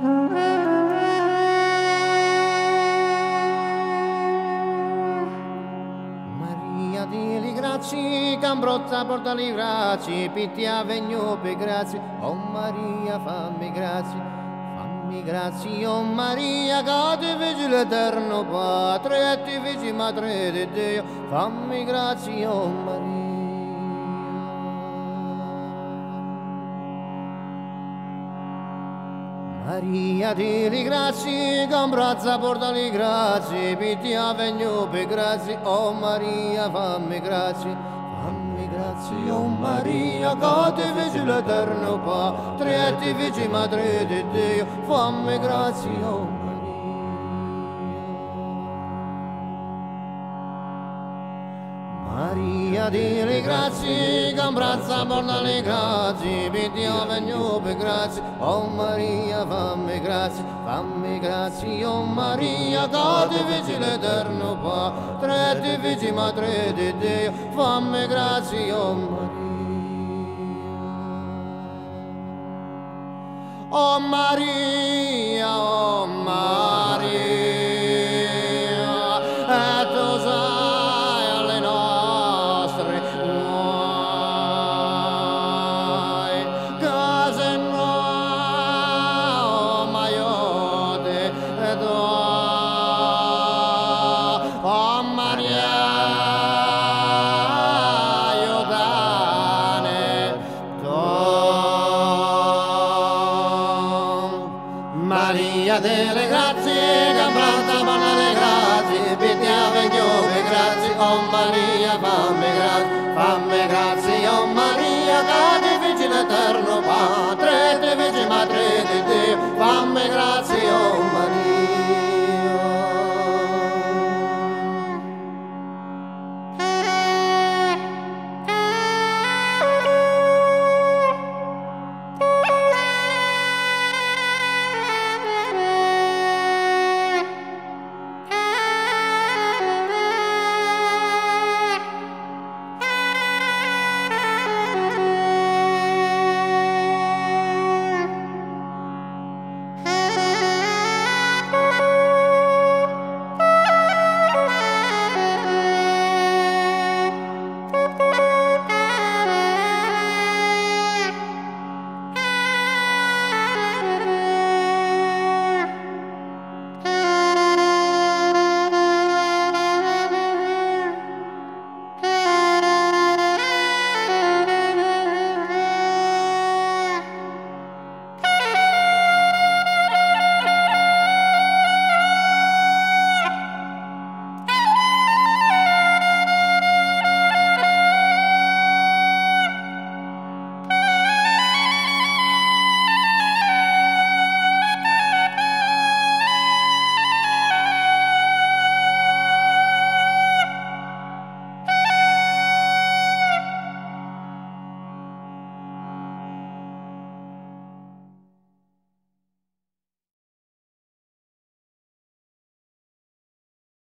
Maria di Ligrazi, Cambrotta porta li grazie, Pittia vegno per grazie, oh Maria fammi grazie, fammi grazie, oh Maria che ti l'eterno Padre e ti feci Madre di Dio, fammi grazie, oh Maria. Maria ti ringrazi, con braccia porta le grazie, vegno per grazie, oh Maria fammi grazie, fammi grazie, oh Maria, che ti feci l'eterno Padre, ti feci Madre di Dio, fammi grazie, oh Maria. Maria dile grazie, che braccia porta le grazie, pittia vegno per grazie, oh Maria fammi grazie, fammi grazie, oh Maria, che ti feci l'eterno Padre, feci Madre di Dio, fammi grazie, oh Maria. Oh Maria, oh Maria, Maria delle grazie, cambrata buona le grazie, pittia vecchio per grazie, oh Maria fammi grazie, fammi grazie.